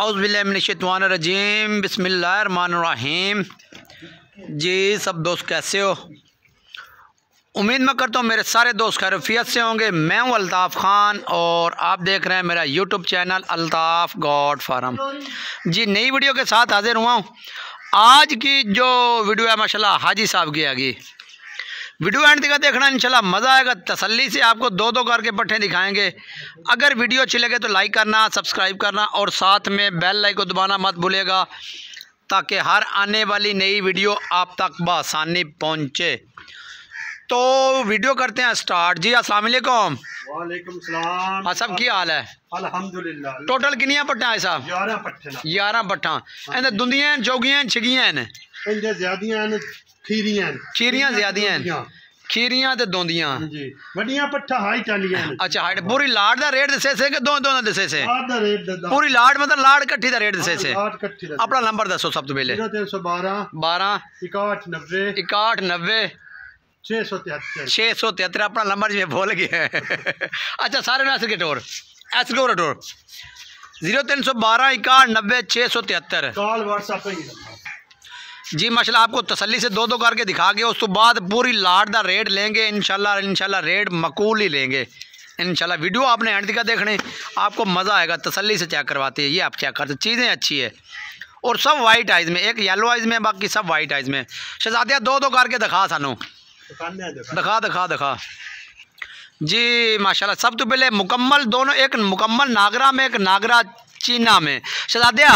अज़बिल्लाशतवानरजीम बसमीम जी, सब दोस्त कैसे हो? उम्मीद मैं करता हूँ मेरे सारे दोस्त खैरफियत से होंगे। मैं हूँ अल्ताफ़ ख़ान और आप देख रहे हैं मेरा YouTube channel Altaf goat farm. जी, नई वीडियो के साथ हाजिर हुआ हूँ। आज की जो वीडियो है, माशाल्लाह, हाजी साहब की आगे। वीडियो एंड तक देखना इंशाल्लाह मज़ा आएगा। तसल्ली से आपको दो दो करके पट्टे दिखाएँगे। अगर वीडियो अच्छी लगे तो लाइक करना सब्सक्राइब करना और साथ में बेल लाइक को दबाना मत भूलेगा ताकि हर आने वाली नई वीडियो आप तक बसानी पहुँचे। तो वीडियो करते हैं स्टार्ट जी अस्सलाम वालेकुम। हाँ सब की हाल है? अल्हम्दुलिल्लाह। टोटल किनिया पट्टा है साहब? ग्यारह पट्टा ग्यारह पट्टा हाँ दुनिया जोगियाँ छिगियाँ ज़्यादा खीरियाँ खीरियाँ ज़्यादा हैं खीरियाँ ते दोंदियाँ जी पट्ठा हाइट अच्छा हाइट पूरी लाड दा रेट दसे से के दो दो दसे से लाड दा रेट दा पूरी लाड मतलब लाड इकट्ठी दा रेट दसे से लाड इकट्ठी दा अपना नंबर दसो सब तो पहले 0312 12 6190 6190 छः सौ अपना नंबर जी भूल गया अच्छा सारे नासिर के टोर एस टोर ज़ीरो तीन सौ बारह इकाठ नब्बे छे सौ तिहत्तर जी, माशाल्लाह, आपको तसल्ली से दो दो करके दिखा के, उस तो बाद पूरी लाट का रेट लेंगे, इंशाल्लाह इंशाल्लाह, रेट मकूल ही लेंगे। इंशाल्लाह, वीडियो आपने एंड का देखने, आपको मज़ा आएगा, तसल्ली से चेक करवाते हैं, ये आप चेक करते चीज़ें अच्छी है। और सब वाइट आइज़ में, एक येलो आइज़ में, बाकी सब वाइट आइज़ में। शहजादिया दो दो करके दिखा सानू। दिखा दिखा दिखा। जी, माशाल्लाह, सब तो पहले मुकम्मल, दोनों, एक मुकम्मल नागरा में, एक नागरा चीना में शहजादिया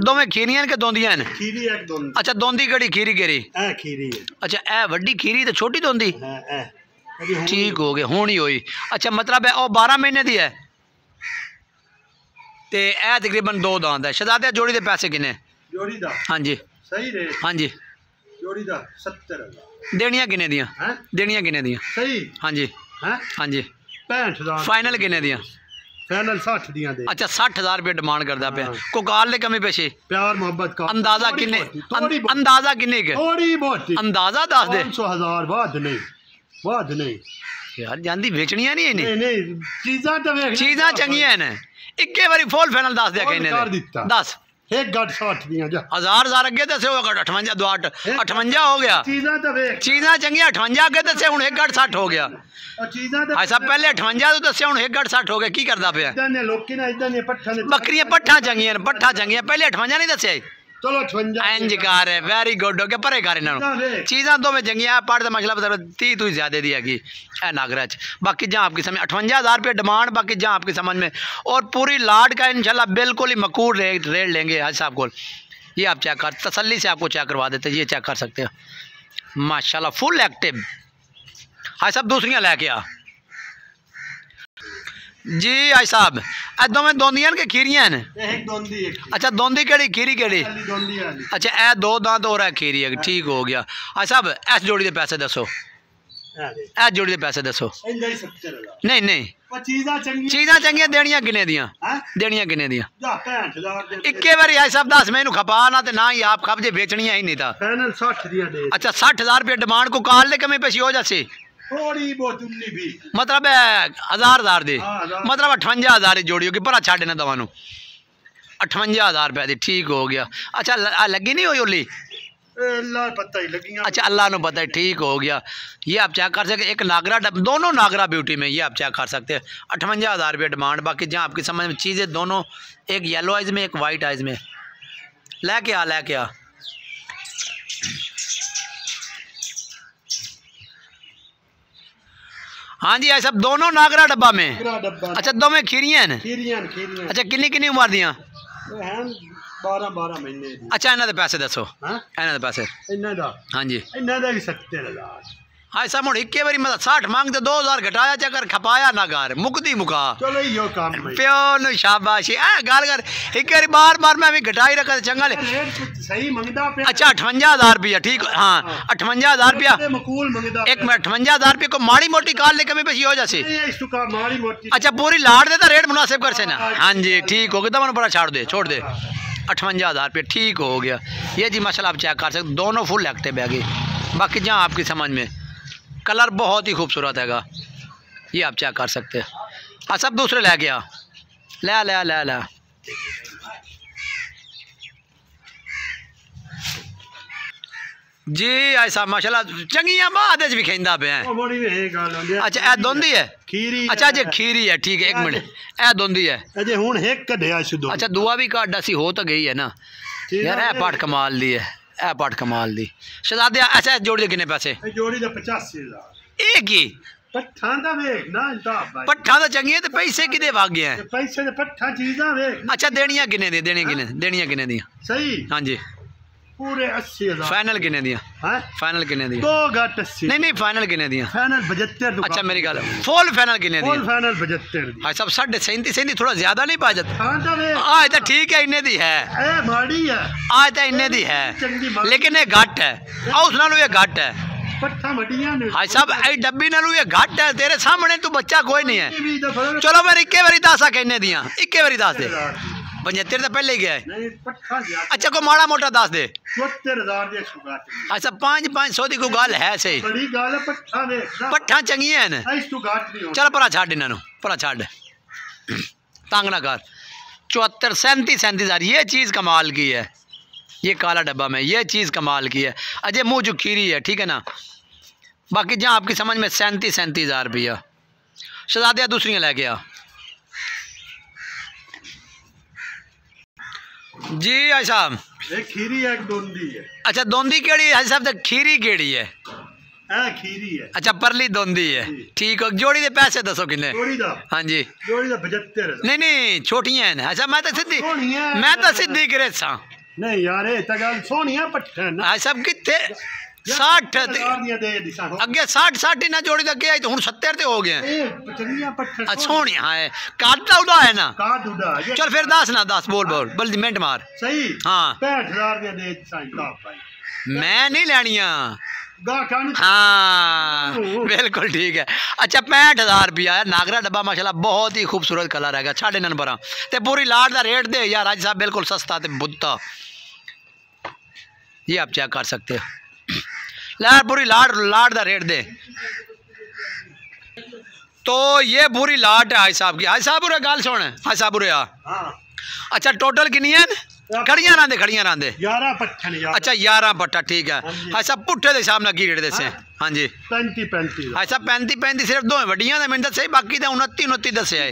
दो में खीरियां के दोंदियां ने ਖੀਰੀ ਇੱਕ ਦੋ अच्छा दोंदी कड़ी खीरी केरी ਇਹ ਖੀਰੀ ਹੈ अच्छा ए वड्डी खीरी ते छोटी दोंदी ਹਾਂ ਇਹ ਇਹਦੀ ਹੁਣ ठीक हो गया होनी हुई अच्छा मतलब है ਉਹ 12 ਮਹੀਨੇ ਦੀ ਹੈ ਤੇ ਇਹ ਤਕਰੀਬਨ ਦੋ ਦੰਦ ਹੈ ਸ਼ਹਜ਼ਾਦੇ ਜੋੜੀ ਦੇ ਪੈਸੇ ਕਿੰਨੇ ਜੋੜੀ ਦਾ ਹਾਂਜੀ ਸਹੀ ਰੇਟ ਹਾਂਜੀ ਜੋੜੀ ਦਾ 70000 ਦੇਣੀਆਂ ਕਿੰਨੇ ਦੀਆਂ ਹੈ ਦੇਣੀਆਂ ਕਿੰਨੇ ਦੀਆਂ ਸਹੀ ਹਾਂਜੀ ਹੈ ਹਾਂਜੀ 65000 ਫਾਈਨਲ ਕਿੰਨੇ ਦੀਆਂ ਫਾਈਨਲ 60 ਦੀਆਂ ਦੇ। ਅੱਛਾ 60000 ਰੁਪਏ ਡਿਮਾਂਡ ਕਰਦਾ ਪਿਆ। ਕੋ ਗਾਲ ਦੇ ਕਮੀ ਪੈਸੇ? ਪਿਆਰ ਮੁਹੱਬਤ ਕਾ ਅੰਦਾਜ਼ਾ ਕਿੰਨੇ? ਅੰਦਾਜ਼ਾ ਕਿੰਨੇ ਕਿ? ਥੋੜੀ ਬਹੁਤੀ। ਅੰਦਾਜ਼ਾ ਦੱਸ ਦੇ। 500000 ਬਾਅਦ ਨਹੀਂ। ਬਾਅਦ ਨਹੀਂ। ਯਾਰ ਜਾਂਦੀ ਵੇਚਣੀਆਂ ਨਹੀਂ ਇਹਨੇ? ਨਹੀਂ ਨਹੀਂ ਚੀਜ਼ਾਂ ਤਾਂ ਵੇਖ ਚੀਜ਼ਾਂ ਚੰਗੀਆਂ ਨੇ। ਇੱਕੇ ਵਾਰੀ ਫੁੱਲ ਫਾਈਨਲ ਦੱਸ ਦਿਆ ਕਹਿੰਨੇ ਨੇ। ਦੱਸ। ਇੱਕ ਗੱਡ 60 ਦੀਆਂ ਜਾ। ਹਜ਼ਾਰ ਹਜ਼ਾਰ ਅੱਗੇ ਦੱਸੇ ਹੋਗਾ 58 ਦੋ 8 58 ਹੋ ਗਿਆ। ਚੀਜ਼ਾਂ ਤਾਂ ਵੇਖ। ਚੀਜ਼ਾਂ ਚੰਗੀਆਂ 58 ਅੱਗੇ ਦੱਸੇ ਹੁਣ 1.60 ਹੋ ਗਿਆ। ਚੀਜ਼ਾਂ ਤਾਂ ਸਾਹਿਬ ਪਹਿਲੇ 58 ਤੋਂ ਦੱਸਿਆ ਹੁਣ 1.60 ਹੋ ਗਿਆ ਕੀ ਕਰਦਾ ਪਿਆ? ਇਦਾਂ ਨੇ ਲੋਕੀ ਨਾ ਇਦਾਂ ਨੇ ਪੱਠਾ ਨੇ ਬੱਕਰੀਆਂ ਪੱਠਾਂ ਚੰਗੀਆਂ ਨੇ ਪੱਠਾਂ ਚੰਗੀਆਂ ਪਹਿਲੇ 58 ਨਹੀਂ ਦੱਸਿਆ? ਚਲੋ 58 ਇੰਜ ਕਰ ਵੈਰੀ ਗੁੱਡ ਹੋ ਗਿਆ ਪਰੇ ਕਰ ਇਹਨਾਂ ਚੀਜ਼ਾਂ ਨੂੰ ਵੇਖ ਚੀਜ਼ਾਂ ਦੋਵੇਂ ਚੰਗੀਆਂ ਪੜ ਦਾ ਮਸਲਾ ਬਤਾ 30 ਤੋਂ ज्यादा दी हैगी ए नागरा च बाकी जहाँ आपकी समझ अठवंजा हज़ार रुपये डिमांड बाकी जहाँ आपकी समझ में और पूरी लाट का इंशाल्लाह बिल्कुल ही मकूर रेट रेट लेंगे हाज साहब को ये आप चेक कर तसल्ली से आपको चेक करवा देते हैं ये चेक कर सकते हो माशाल्लाह फुल एक्टिव हाज साहब दूसरियाँ लेके आ जी हाज साहब ਅੱਜ ਦੋਵੇਂ ਦੋਂਦੀਆਂ ਕਿ ਖੀਰੀਆਂ ਨੇ ਇੱਕ ਦੋਂਦੀ ਇੱਕ ਅੱਛਾ ਦੋਂਦੀ ਕਿਹੜੀ ਖੀਰੀ ਕਿਹੜੀ ਅੱਛਾ ਇਹ ਦੋ ਦਾਂਤ ਹੋ ਰਿਹਾ ਖੀਰੀ ਹੈ ਠੀਕ ਹੋ ਗਿਆ ਆ ਸਾਹਿਬ ਇਸ ਜੋੜੀ ਦੇ ਪੈਸੇ ਦੱਸੋ ਇਹ ਜੋੜੀ ਦੇ ਪੈਸੇ ਦੱਸੋ ਨਹੀਂ ਨਹੀਂ ਚੀਜ਼ਾਂ ਚੰਗੀਆਂ ਦੇਣੀਆਂ ਕਿਨੇ ਦੀਆਂ ਦੇਣੀਆਂ ਕਿਨੇ ਦੀਆਂ ਇੱਕੇ ਵਾਰੀ ਆਈ ਸਾਹਿਬ ਦੱਸ ਮੈਨੂੰ ਖਪਾ ਨਾ ਤੇ ਨਾ ਹੀ ਆਪ ਖਪ ਜੇ ਵੇਚਣੀਆਂ ਹੀ ਨਹੀਂ ਤਾਂ ਫਾਈਨਲ 60 ਦੀਆਂ ਦੇ ਅੱਛਾ 60000 ਰੁਪਏ ਡਿਮਾਂਡ ਕੋ ਕਾਲ ਲੈ ਕਿਵੇਂ ਪੇਸ਼ੀ ਹੋ ਜਾਸੀ थोड़ी बहुत उन्नी भी। मतलब हज़ार हज़ार दी। हाँ, मतलब अठवंजा हज़ार जोड़ी होगी भरा छा दवा अठवंजा हज़ार रुपया दी ठीक हो गया। अच्छा लगी नहीं हुई ओली अच्छा अल्लाह ना पता है ठीक हो गया। ये आप चेक कर सकते एक नागरा दोनों नागरा ब्यूटी में ये आप चेक कर सकते हैं। अठवंजा हज़ार रुपया डिमांड बाकी जहाँ आपकी समझ में चीज़ें दोनों एक येलो आइज़ में एक वाइट आइज़ में। लैके आ लैके आ। हाँ जी ऐसा दोनों नागरा डब्बा में ਪੂਰਾ ਡੱਬਾ अच्छा दो में खीरियां हैं ਖੀਰੀਆਂ ਨੇ, ਖੀਰੀਆਂ अच्छा किन्नी किन्नी उम्र दियाँ ਇਹ ਹਨ 12 12 ਮਹੀਨੇ ਦੀ अच्छा इन्हों के पैसे दसो ਹਾਂ इन्हों के पैसे ਇਹਨਾਂ ਦਾ हाँ जी ਇਹਨਾਂ ਦਾ ਵੀ 70000 ऐसा मुड़ इक्के बारी मतलब साठ मांग दो हज़ार घटाया चकर खपाया ना घर मुकदी मुका। चलो यो काम प्यो नु शाबाशी। आ गाल कर एक बारी बार बार मैं भी घटाई रखा चंगा ले। सही मंगदा पे अच्छा 58000 रुपया ठीक हाँ 58000 रुपया। मकूल एक मिनट 58000 रुपये को माड़ी मोटी काल लेके में पेशी हो जासी अच्छा पूरी लाड देता रेट मुनासिब कर से ना। हाँ जी ठीक हो गया मन बड़ा छाड़ दे छोड़ दे। अठवंजा हज़ार रुपये ठीक हो गया। ये जी मसला आप चेक कर सकते दोनों फुल लगते बैगे बाकी जहाँ आपकी समझ में। कलर बहुत ही खूबसूरत हैगा। ये आप चेक कर सकते हैं? हाँ, सब दूसरे ले गया। ले ले ले ले। जी ऐसा माशाल्लाह चंगी बाद भी खेंदा पे है। अच्छा ए दोंदी है? खीरी अच्छा जे खीरी है ठीक है एक मिनट। ए दोंदी है। अजे हुन एक कढया अच्छा दुआ भी काढा सी हो तो गई है ना। यार ए पाठ कमाल दी है। ਇਹ ਪਟ ਕਮਾਲ ਦੀ ਸ਼ਹਜ਼ਾਦੇ ਅੱਛਾ ਜੋੜੀ ਦੇ ਕਿੰਨੇ ਪੈਸੇ ਇਹ ਜੋੜੀ ਦਾ 85000 ਇਹ ਕੀ ਪੱਠਾਂ ਦਾ ਵੇਖ ਨਾ ਇਲਤਾਫ ਭਾਈ ਪੱਠਾਂ ਦਾ ਚੰਗੀਆਂ ਤੇ ਪੈਸੇ ਕਿਦੇ ਵਗ ਗਏ ਪੈਸੇ ਤੇ ਪੱਠਾਂ ਚੀਜ਼ਾਂ ਵੇਖ ਅੱਛਾ ਦੇਣੀਆਂ ਕਿੰਨੇ ਦੇ ਦੇਣੇ ਕਿੰਨੇ ਦੇਣੀਆਂ ਕਿੰਨੇ ਦੀਆਂ ਸਹੀ ਹਾਂਜੀ पूरे अस्सी हज़ार। फाइनल दिया? फाइनल दिया? दो घट अस्सी। नहीं नहीं फाइनल दिया? फाइनल पचहत्तर अच्छा मेरी गल फुल फाइनल दिया? फाइनल पचहत्तर हाँ, सब साढ़े सैंती सैंती थोड़ा ज़्यादा नहीं पा जाता। हाँ, तो आज हाँ, तो ठीक है दी है। आज तो दी है। लेकिन ये घट है। ये घट है। तेरे सामने तू बच्चा कोई नहीं है। तो चलो मैं इक्के बारी दस आ कहने दियाँ। इक्के बारी दस दे। पचहत्तर से पहले ही गया है। अच्छा को माड़ा मोटा दस दे। अच्छा पाँच पाँच सौ की कोई गल है सही पठा चंगी है चल भरा छड़ इन्हों भरा छड़। तंगना कर। चौहत्तर सैंती सैंती हज़ार ये चीज़ कमाल की है। ये काला डब्बा में ये चीज़ कमाल की है। अजय मुँह जो खीरी है ठीक है ना? बाकी जहाँ आपकी समझ में सैंती सैंती हज़ार रुपया। शहजादिया दूसरियाँ लै गया ਜੀ ਹਾਈ ਸਾਹਿਬ। ਇਹ ਖੀਰੀ ਹੈ ਡੋਂਦੀ ਹੈ। ਅੱਛਾ ਡੋਂਦੀ ਕਿਹੜੀ ਹਾਈ ਸਾਹਿਬ ਤੇ ਖੀਰੀ ਕਿਹੜੀ ਹੈ? ਇਹ ਖੀਰੀ ਹੈ। ਅੱਛਾ ਪਰਲੀ ਡੋਂਦੀ ਹੈ। ਠੀਕ ਹੋ ਜੋੜੀ ਦੇ ਪੈਸੇ ਦੱਸੋ ਕਿੰਨੇ? ਜੋੜੀ ਦਾ? ਹਾਂਜੀ। ਜੋੜੀ ਦਾ 75 ਨਹੀਂ ਨਹੀਂ ਛੋਟੀਆਂ ਨੇ। ਅੱਛਾ ਮੈਂ ਤਾਂ ਸਿੱਧੀ ਮੈਂ ਤਾਂ ਸਿੱਧੀ ਗਰੇਸਾਂ। ਨਹੀਂ ਯਾਰ ਇਹ ਤਾਂ ਗੱਲ ਸੋਹਣੀਆਂ ਪੱਠਾ ਨਾ। ਹਾਈ ਸਾਹਿਬ ਕਿੱਥੇ 60 ਅੱਗੇ 60 60 ਨਾ ਜੋੜੀ ਦਾ ਗਿਆ ਤੇ ਹੁਣ 70 ਤੇ ਹੋ हाँ बिल्कुल ठीक है अच्छा पैंठ हज़ार रुपया नागरा डब्बा माशाला बहुत ही खूबसूरत कलर है साढ़े नंबर पूरी लाट का रेट दे यार राज साहब बिल्कुल सस्ता बुद्धा ये आप चेक कर सकते हो यार पूरी लाट लाट का रेट दे। तो ये पूरी लाट है हाई साहब की। हाई साहब गाल सुन। हाई साहब उरे आ। अच्छा टोटल किन्नी है खड़ियाँ रांदे खड़ियाँ रांदे। 11 पट्ठन यार। अच्छा ग्यारह पट्टा ठीक है। हाँ। हाई साहब पुट्ठे के हिसाब नाल की रेट दसे हाँ। जी। 35 35 अच्छा पैंती पैंती सिर्फ़ दो वड्डियाँ ने मैंने दसे बाकी तो उनती उनती दसे है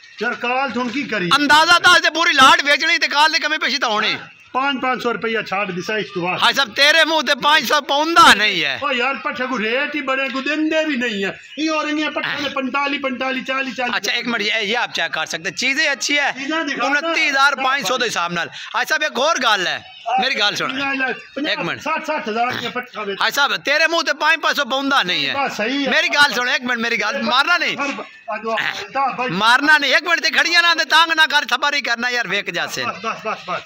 ਸਰਕਾਰ ਹੁਣ ਕੀ ਕਰੀ अंदाजा था आज ते पूरी लाट बेचनी ते काल से कमी पेशी तो होनी 5-500 ਰੁਪਇਆ ਛਾੜ ਦਿਸਾ ਇਸ ਤੋਂ ਬਾਅਦ हाय साहब तेरे मुंह ते पाँच सौ पौंदा नहीं है ਓ ਯਾਰ ਪੱਠੇ ਕੋ ਰੇਟ ਹੀ ਬੜੇ ਕੋ ਦਿੰਦੇ ਵੀ ਨਹੀਂ ਹੈ ਇਹ और इंगे पट्टे में 45 45 40 40 अच्छा एक मिनट ये ये आप चेक कर सकते हैं। चीजें अच्छी है चीज़ें दिखाओ ना। उनतीस हजार पाँच सौ के हिसाब नाल हाय साहब एक और गल है मेरी गाल सुन। एक मिनट। भाई साहब तेरे मुँह से पाँच पाँच सौ बौंदा नहीं है। मेरी गाल सुन एक मिनट मेरी गाल। मारना नहीं। मारना नहीं। एक मिनट ते खड़ियाँ ना तांग ना कर सबारी करना यार वेक जासे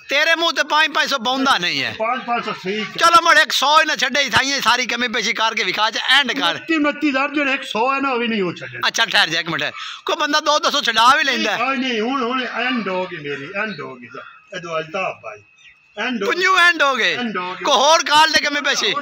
तेरे मुँह से पाँच पाँच सौ बौंदा नहीं है। चलो मड़ एक सौ ना छे थाई सारी कमी पेशी कार के विखा एंड कर। अच्छा ठहर जाए एक मिनट। को बंदा दो दो सौ छड़ा भी लेंदा है। नहीं हुन हुन एंड होगी मेरी एंड होगी। सर एडवाइस भाई। ਪੰਜੂ ਐਂਡ ਹੋ ਗਏ ਕੋਹਰ ਕਾਲ ਦੇ ਕਿਵੇਂ ਪੈਸੇ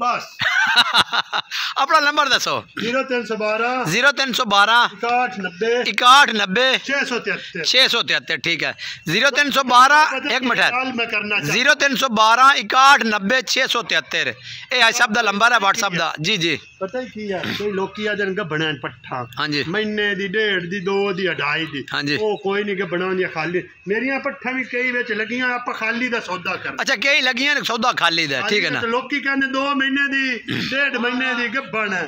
बस। अपना नंबर दसो। ज़ीरो तीन सौ बारह। ज़ीरो तीन सौ बारह। इकाठ नब्बे। इकाठ नब्बे। छह सौ तिहत्तर। छह सौ तिहत्तर ठीक है। ज़ीरो तीन सौ बारह एक मिनट। है ज़ीरो तीन सौ बारह इकाठ नब्बे छह सौ तिहत्तर। ए आई साहब का नंबर है व्हाट्सएप का जी जी। पता ही की है कोई लोकी आ जान बना पट्ठा। हाँ जी। महीने की डेढ़ दी दो दी अढ़ाई दी। हाँ जी। वो कोई नहीं बना खाली। मेरिया पट्ठा भी कई बच्चे लगियाँ आप खाली का सौदा कर। अच्छा कई लगियाँ सौदा खाली का हाँ ठीक है ना। लोग कहने दो महीने महीने की डेढ़ महीने की गब्बन है।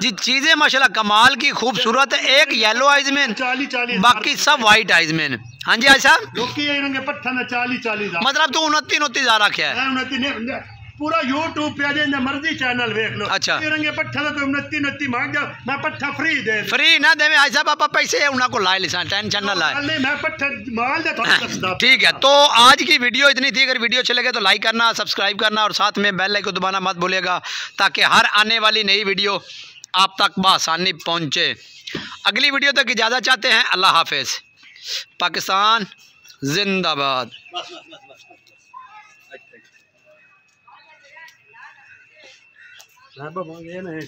जी चीज़ें माशाल्लाह कमाल की खूबसूरत है। एक येलो आइज़ में चाली चाली बाकी सब व्हाइट आइज़ में। हाँ जी आई साहब मतलब तू उनती उनती जा रखा है। हाँ, ਮੈਂ ਉਹਨਾਂ ਦੀ ਨੇ पूरा यूट्यूब पे आ जाए मर्जी चैनल देख लो अच्छा। ये रंगे पट्ठा तो कोई उन्नती उन्नती मांग जा मैं पट्ठा फ्री दे दूं। फ्री ना देवे आई साहब आप पैसे उन्हें को लाए लिसा टेंशन ना लाए नहीं मैं पट्ठा माल दे थोड़ा दसदा ठीक है तो आज की वीडियो इतनी थी अगर वीडियो अच्छे लगे तो लाइक करना सब्सक्राइब करना और साथ में बेल आइकन दबाना मत भूलिएगा ताकि हर आने वाली नई वीडियो आप तक बसानी पहुंचे अगली वीडियो तक इजाज़त चाहते हैं अल्लाह हाफिज़ पाकिस्तान जिंदाबाद बाबा ये नहीं